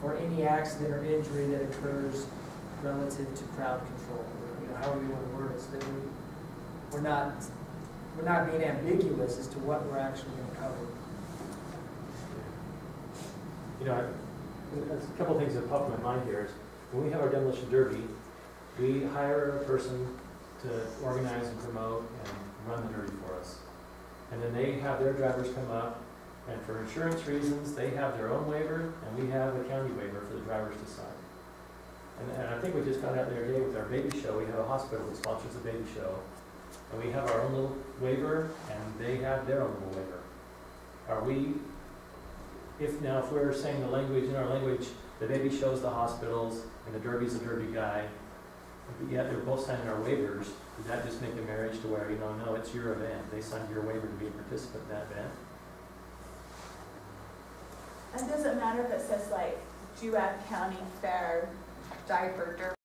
for any accident or injury that occurs relative to crowd control, or, you know, however you want to word it, so that we, we're not, we're not being ambiguous as to what we're actually gonna cover. You know, a couple of things that pop in my mind here is, when we have our demolition derby, we hire a person to organize and promote and run the derby for us. And then they have their drivers come up, and for insurance reasons, they have their own waiver, and we have a county waiver for the drivers sign. And, and I think we just got out there today with our baby show, we have a hospital that sponsors a baby show, and we have our own little waiver, and they have their own little waiver. Are we if now, if we're saying the language, in our language, the baby shows the hospitals and the derby's the derby guy, but yet they're both signing our waivers, does that just make a marriage to where, you know, no, it's your event, they signed your waiver to be a participant in that event? And does it matter if it says like Juab County Fair diaper derby